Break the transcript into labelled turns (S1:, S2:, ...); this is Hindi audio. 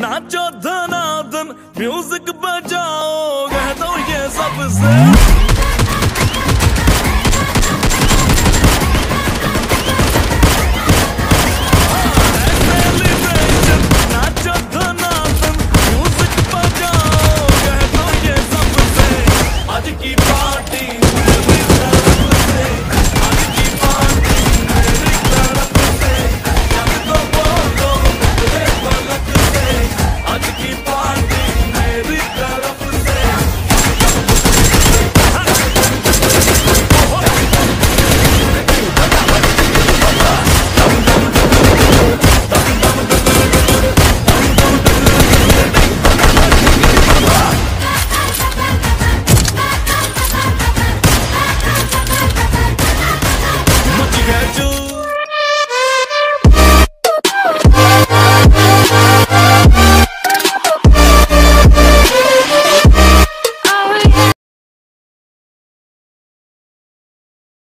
S1: नाचो धनादन म्यूज़िक बजाओ कह दो ये सबसे।